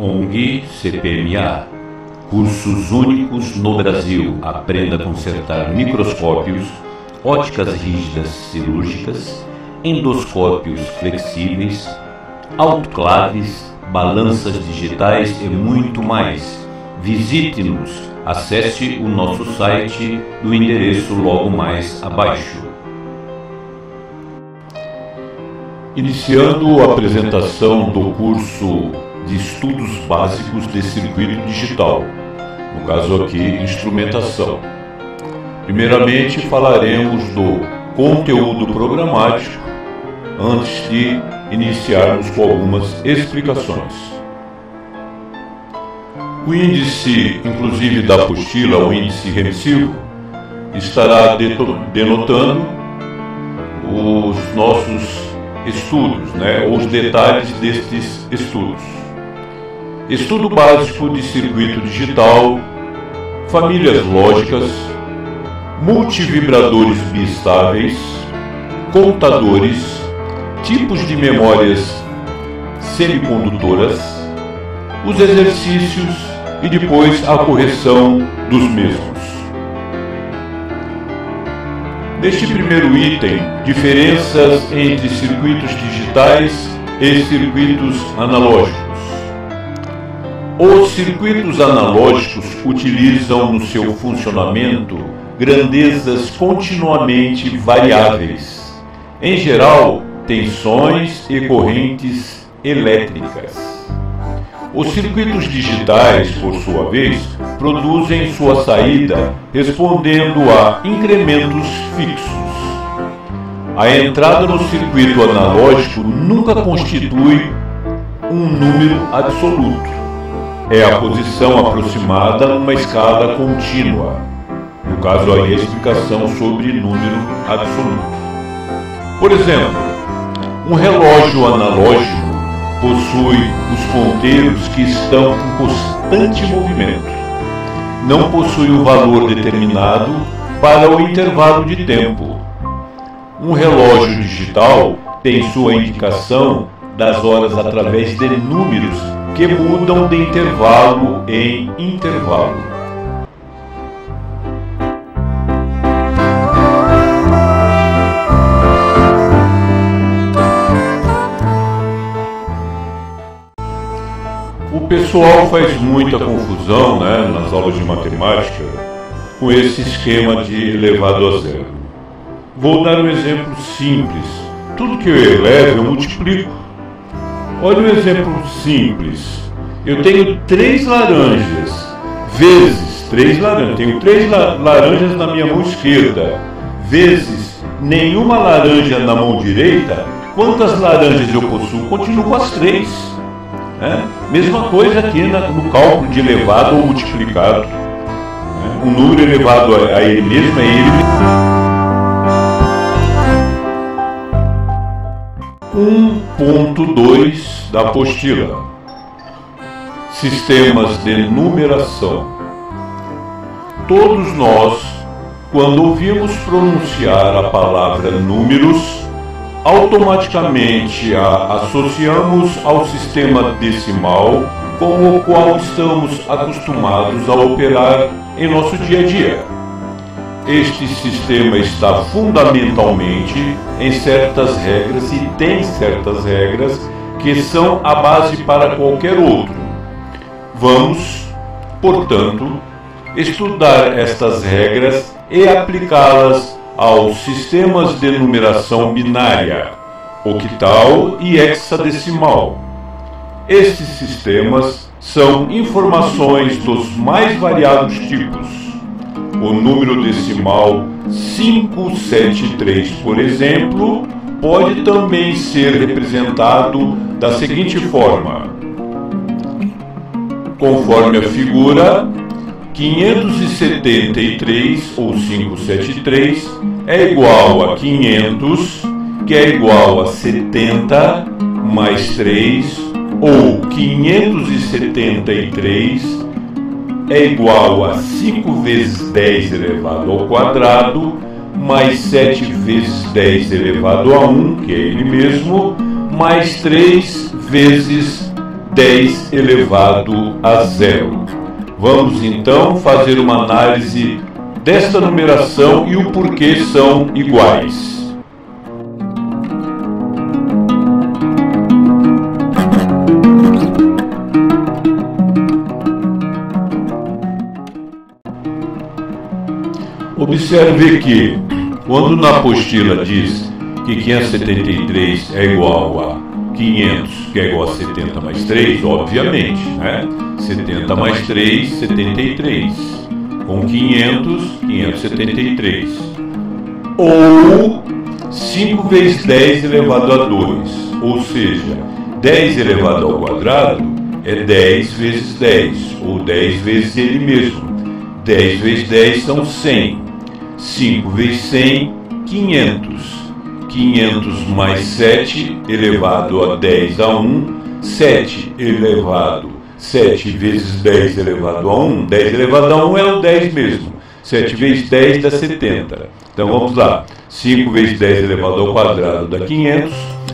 ONG CPMA Cursos únicos no Brasil. Aprenda a consertar microscópios, óticas rígidas cirúrgicas, endoscópios flexíveis, autoclaves, balanças digitais e muito mais. Visite-nos. Acesse o nosso site do endereço logo mais abaixo. Iniciando a apresentação do curso de estudos básicos de circuito digital, no caso aqui, instrumentação. Primeiramente, falaremos do conteúdo programático antes de iniciarmos com algumas explicações. O índice, inclusive da apostila, o índice remissivo, estará denotando os nossos estudos, né, os detalhes destes estudos. Estudo básico de circuito digital, famílias lógicas, multivibradores biestáveis, contadores, tipos de memórias semicondutoras, os exercícios e depois a correção dos mesmos. Neste primeiro item, diferenças entre circuitos digitais e circuitos analógicos. Os circuitos analógicos utilizam no seu funcionamento grandezas continuamente variáveis, em geral, tensões e correntes elétricas. Os circuitos digitais, por sua vez, produzem sua saída respondendo a incrementos fixos. A entrada no circuito analógico nunca constitui um número absoluto é a posição aproximada numa escala contínua. No caso aí, a explicação sobre número absoluto. Por exemplo, um relógio analógico possui os ponteiros que estão em constante movimento. Não possui um valor determinado para o intervalo de tempo. Um relógio digital tem sua indicação das horas através de números que mudam de intervalo em intervalo. O pessoal faz muita confusão né, nas aulas de matemática com esse esquema de elevado a zero. Vou dar um exemplo simples. Tudo que eu elevo eu multiplico. Olha um exemplo simples. Eu tenho três laranjas, vezes três laranjas. Tenho três la laranjas na minha mão esquerda, vezes nenhuma laranja na mão direita. Quantas laranjas eu possuo? Continuo com as três. É? Mesma coisa aqui na, no cálculo de elevado ou multiplicado. É? Um número elevado a, a ele mesmo é ele. 1.2 da apostila. Sistemas de numeração. Todos nós, quando ouvimos pronunciar a palavra números, automaticamente a associamos ao sistema decimal com o qual estamos acostumados a operar em nosso dia a dia. Este sistema está fundamentalmente em certas regras e tem certas regras que são a base para qualquer outro. Vamos, portanto, estudar estas regras e aplicá-las aos sistemas de numeração binária, octal e hexadecimal. Estes sistemas são informações dos mais variados tipos o número decimal 573, por exemplo, pode também ser representado da seguinte forma: conforme a figura, 573 ou 573 é igual a 500, que é igual a 70 mais 3, ou 573 é igual a 5 vezes 10 elevado ao quadrado, mais 7 vezes 10 elevado a 1, que é ele mesmo, mais 3 vezes 10 elevado a zero. Vamos então fazer uma análise desta numeração e o porquê são iguais. Observe que, quando na apostila diz que 573 é igual a 500, que é igual a 70 mais 3, obviamente, né? 70 mais 3, 73. Com 500, 573. Ou 5 vezes 10 elevado a 2. Ou seja, 10 elevado ao quadrado é 10 vezes 10, ou 10 vezes ele mesmo. 10 vezes 10 são 100. 5 vezes 100, 500. 500 mais 7 elevado a 10 a 1, 7 elevado, 7 vezes 10 elevado a 1, 10 elevado a 1 é o 10 mesmo. 7 vezes 10 dá 70. Então vamos lá. 5 vezes 10 elevado ao quadrado dá 500.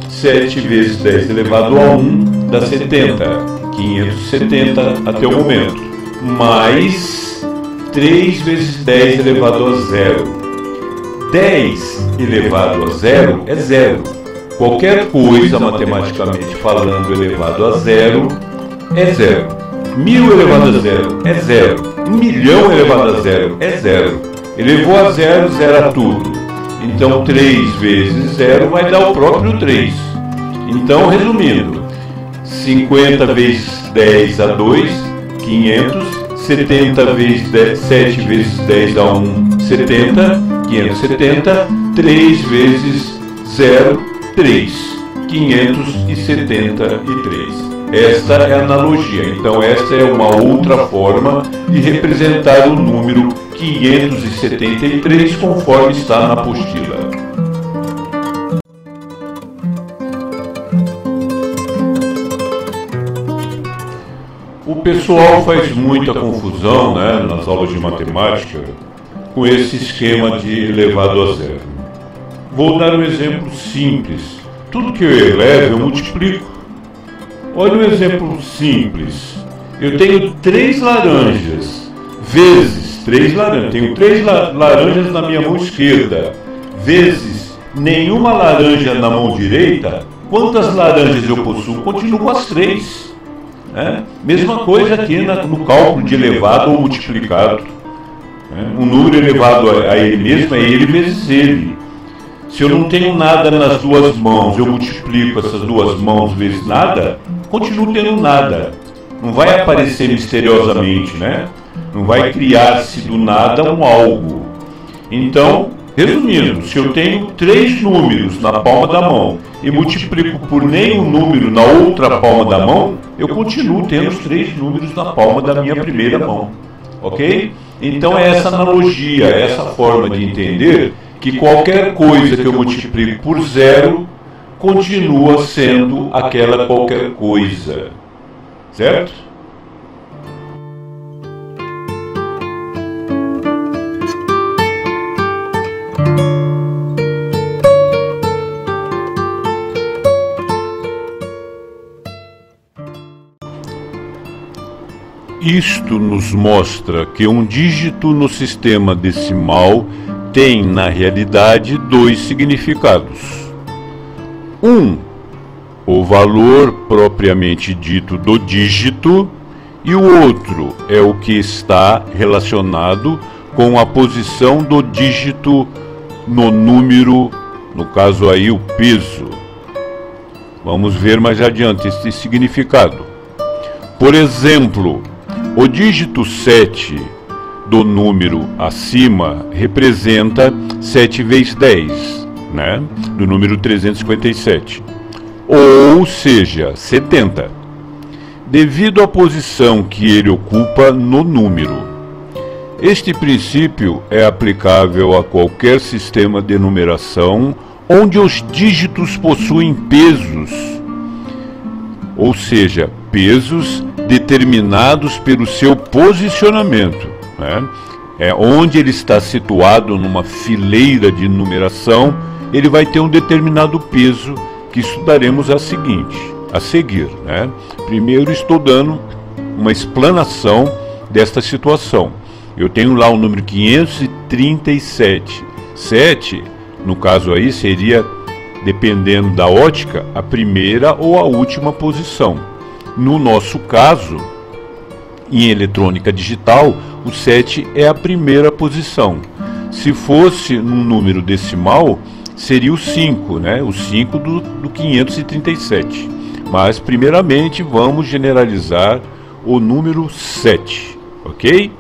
7 vezes 10 elevado a 1 dá 70. 570 até o momento. Mais 3 vezes 10 elevado a zero. 10 elevado a zero é zero. Qualquer coisa, matematicamente falando, elevado a zero é zero. Mil elevado a zero é zero. Um milhão elevado a zero é zero. Elevou a zero, zera tudo. Então 3 vezes zero vai dar o próprio 3. Então, resumindo, 50 vezes 10 a 2, 500. 70 vezes 10, 7 vezes 10 a 1, 70. 570, 3 vezes 0, 3. 573. Esta é a analogia. Então, esta é uma outra forma de representar o número 573 conforme está na apostila. O pessoal faz muita confusão né, nas aulas de matemática com esse esquema de elevado a zero. Vou dar um exemplo simples. Tudo que eu elevo, eu multiplico. Olha um exemplo simples. Eu tenho três laranjas, vezes três laranjas. Tenho três la laranjas na minha mão esquerda, vezes nenhuma laranja na mão direita. Quantas laranjas eu possuo? Continuo as três. Né? Mesma coisa aqui na, no cálculo de elevado ou multiplicado. Né? Um número elevado a ele mesmo é ele vezes ele. Se eu não tenho nada nas duas mãos, eu multiplico essas duas mãos vezes nada, continuo tendo nada. Não vai aparecer misteriosamente, né? Não vai criar-se do nada um algo. Então, resumindo, se eu tenho três números na palma da mão e multiplico por nenhum número na outra palma da mão, eu continuo tendo os três números na palma da minha primeira mão. Ok? Então é essa analogia, é essa forma de entender que qualquer coisa que eu multiplique por zero continua sendo aquela qualquer coisa. Certo? Isto nos mostra que um dígito no sistema decimal tem, na realidade, dois significados. Um, o valor propriamente dito do dígito, e o outro é o que está relacionado com a posição do dígito no número, no caso aí o peso. Vamos ver mais adiante este significado. Por exemplo, o dígito 7 do número acima representa 7 vezes 10, né? do número 357, ou seja, 70, devido à posição que ele ocupa no número. Este princípio é aplicável a qualquer sistema de numeração onde os dígitos possuem pesos, ou seja, pesos determinados pelo seu posicionamento. Né? É, onde ele está situado numa fileira de numeração, ele vai ter um determinado peso que estudaremos a seguinte. a seguir. Né? Primeiro estou dando uma explanação desta situação. Eu tenho lá o número 537. 7, no caso aí, seria, dependendo da ótica, a primeira ou a última posição. No nosso caso, em eletrônica digital, o 7 é a primeira posição. Se fosse num número decimal, seria o 5, né? O 5 do, do 537. Mas, primeiramente, vamos generalizar o número 7, ok?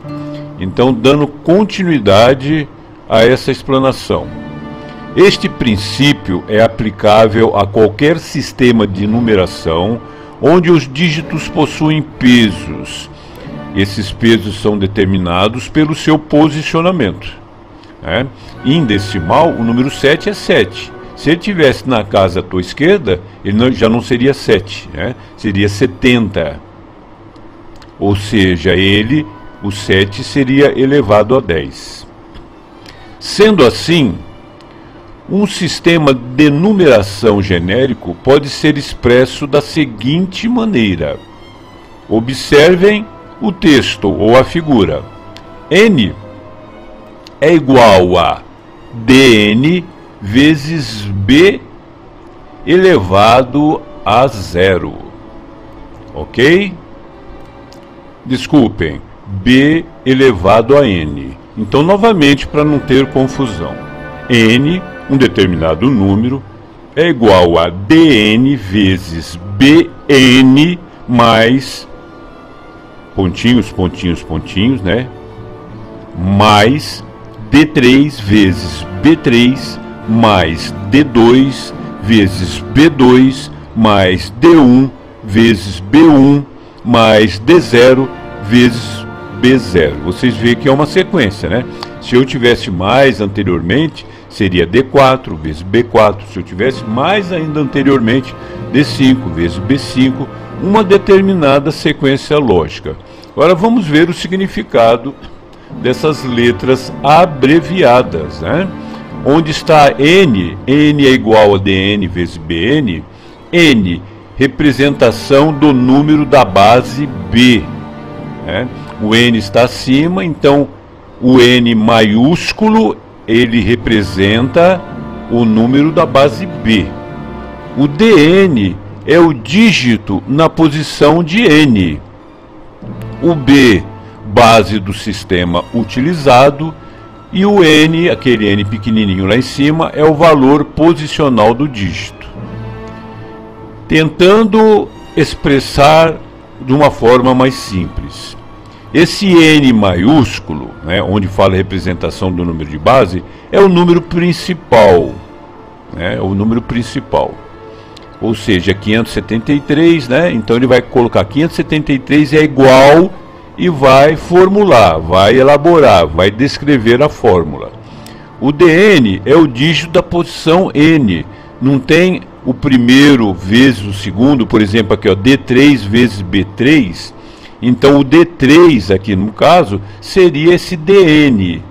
Então, dando continuidade a essa explanação. Este princípio é aplicável a qualquer sistema de numeração onde os dígitos possuem pesos. Esses pesos são determinados pelo seu posicionamento. Né? Em decimal, o número 7 é 7. Se ele estivesse na casa à tua esquerda, ele não, já não seria 7, né? seria 70. Ou seja, ele, o 7, seria elevado a 10. Sendo assim, um sistema de numeração genérico pode ser expresso da seguinte maneira. Observem o texto ou a figura. N é igual a dn vezes b elevado a zero. Ok? Desculpem, b elevado a n. Então, novamente, para não ter confusão, n, um determinado número, é igual a dn vezes bn mais pontinhos, pontinhos, pontinhos, né? Mais D3 vezes B3 mais D2 vezes B2 mais D1 vezes B1 mais D0 vezes B0. Vocês veem que é uma sequência, né? Se eu tivesse mais anteriormente, seria D4 vezes B4. Se eu tivesse mais ainda anteriormente, D5 vezes B5, uma determinada sequência lógica. Agora vamos ver o significado dessas letras abreviadas, né? Onde está N, N é igual a DN vezes BN, N, representação do número da base B. Né? O N está acima, então o N maiúsculo ele representa o número da base B. O DN é o dígito na posição de N. O B base do sistema utilizado e o n, aquele n pequenininho lá em cima, é o valor posicional do dígito. Tentando expressar de uma forma mais simples. Esse n maiúsculo, né, onde fala representação do número de base, é o número principal. Né, é o número principal. Ou seja, 573, né? Então ele vai colocar 573 é igual e vai formular, vai elaborar, vai descrever a fórmula. O DN é o dígito da posição N. Não tem o primeiro vezes o segundo, por exemplo, aqui ó, D3 vezes B3. Então o D3 aqui no caso seria esse DN.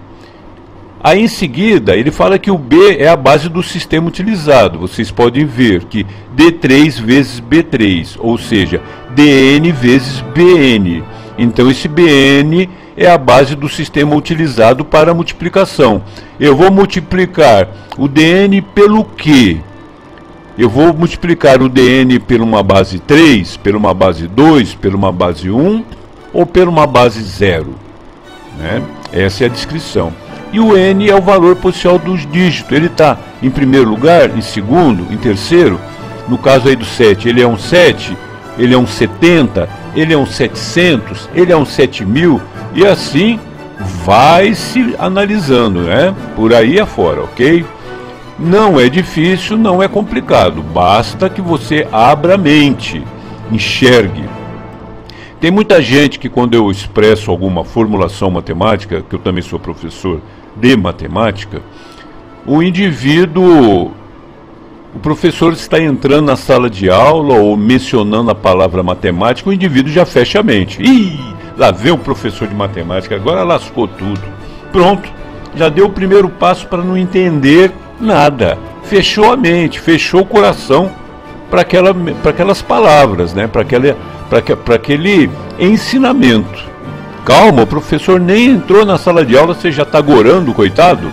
Aí em seguida ele fala que o B é a base do sistema utilizado. Vocês podem ver que D3 vezes B3, ou seja, DN vezes BN. Então esse BN é a base do sistema utilizado para a multiplicação. Eu vou multiplicar o DN pelo quê? Eu vou multiplicar o DN por uma base 3, por uma base 2, por uma base 1 ou por uma base 0. Né? Essa é a descrição. E o N é o valor posicional dos dígitos. Ele está em primeiro lugar, em segundo, em terceiro. No caso aí do 7, ele é um 7, ele é um 70, ele é um 700, ele é um 7000 e assim vai se analisando, né? Por aí afora, ok? Não é difícil, não é complicado, basta que você abra a mente, enxergue. Tem muita gente que, quando eu expresso alguma formulação matemática, que eu também sou professor de matemática, o indivíduo o professor está entrando na sala de aula ou mencionando a palavra matemática, o indivíduo já fecha a mente. Ih, lá vem o professor de matemática, agora lascou tudo. Pronto, já deu o primeiro passo para não entender nada. Fechou a mente, fechou o coração para aquela, aquelas palavras, né? para aquele, aquele ensinamento. Calma, o professor nem entrou na sala de aula, você já está gorando, coitado?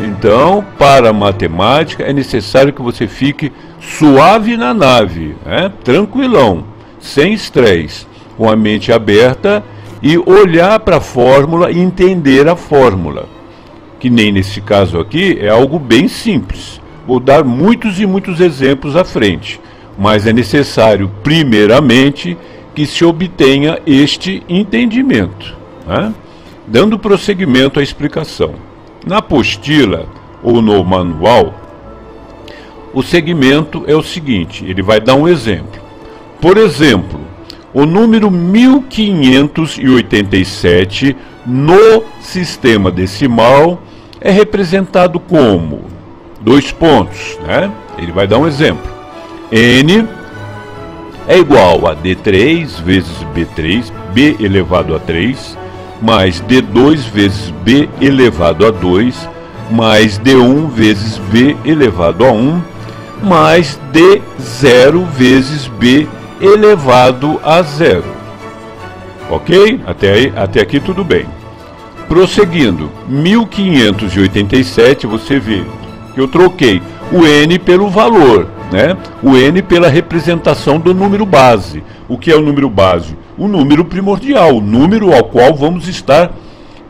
Então, para a matemática é necessário que você fique suave na nave, né? tranquilão, sem estresse, com a mente aberta e olhar para a fórmula e entender a fórmula. Que nem nesse caso aqui é algo bem simples. Vou dar muitos e muitos exemplos à frente, mas é necessário, primeiramente, que se obtenha este entendimento. Né? Dando prosseguimento à explicação. Na apostila ou no manual, o segmento é o seguinte: ele vai dar um exemplo. Por exemplo, o número 1587 no sistema decimal é representado como dois pontos, né? Ele vai dar um exemplo. N é igual a D3 vezes B3, B elevado a 3, mais D2 vezes B elevado a 2, mais D1 vezes B elevado a 1, mais D0 vezes B elevado a 0. Ok? Até, aí, até aqui tudo bem. Prosseguindo, 1587, você vê que eu troquei o N pelo valor, né? O N pela representação do número base. O que é o número base? O número primordial, o número ao qual vamos estar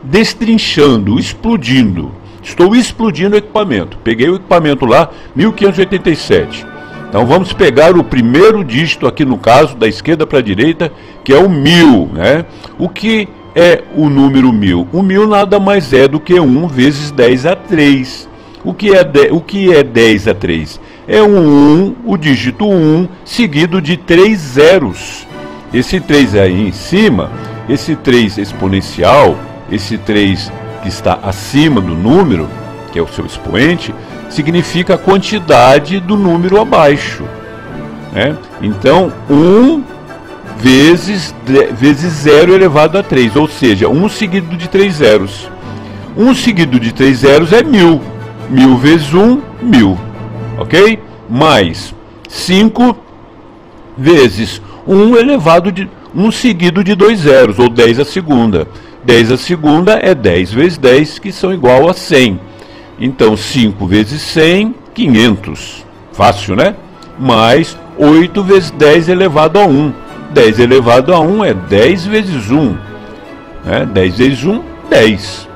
destrinchando, explodindo. Estou explodindo o equipamento. Peguei o equipamento lá, 1587. Então vamos pegar o primeiro dígito aqui no caso, da esquerda para a direita, que é o mil. Né? O que é o número mil? O mil nada mais é do que 1 vezes 10 a 3. O que é, de, o que é 10 a 3? É um 1, o dígito 1, seguido de 3 zeros. Esse 3 aí em cima, esse 3 exponencial, esse 3 que está acima do número, que é o seu expoente, significa a quantidade do número abaixo. Né? Então, 1 vezes, vezes 0 elevado a 3, ou seja, 1 seguido de 3 zeros. 1 seguido de 3 zeros é 1000. 1000 vezes 1, 1000. Ok? Mais 5 vezes 1 elevado de 1 seguido de 2 zeros, ou 10 a segunda. 10 a segunda é 10 vezes 10, que são igual a 100. Então, 5 vezes 100, 500. Fácil, né? Mais 8 vezes 10 elevado a 1. 10 elevado a 1 é 10 vezes 1. Né? 10 vezes 1, 10.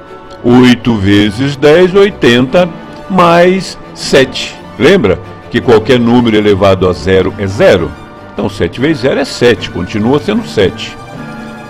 8 vezes 10, 80, mais 7. Lembra que qualquer número elevado a 0 é 0? Então, 7 vezes 0 é 7, continua sendo 7.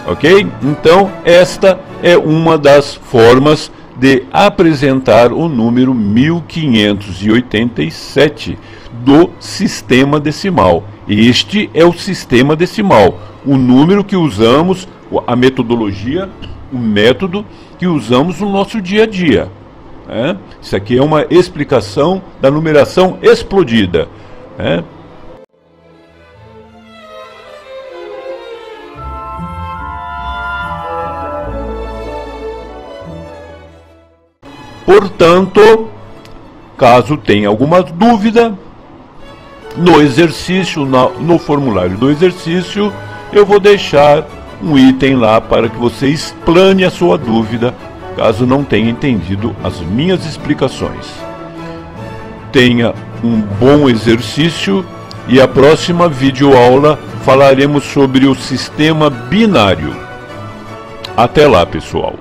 Ok? Então, esta é uma das formas de apresentar o número 1587 do sistema decimal. Este é o sistema decimal, o número que usamos, a metodologia, o método que usamos no nosso dia a dia. É? Isso aqui é uma explicação da numeração explodida. É? Portanto, caso tenha alguma dúvida, no exercício, no formulário do exercício, eu vou deixar um item lá para que você explane a sua dúvida, caso não tenha entendido as minhas explicações. Tenha um bom exercício e a próxima videoaula falaremos sobre o sistema binário. Até lá, pessoal!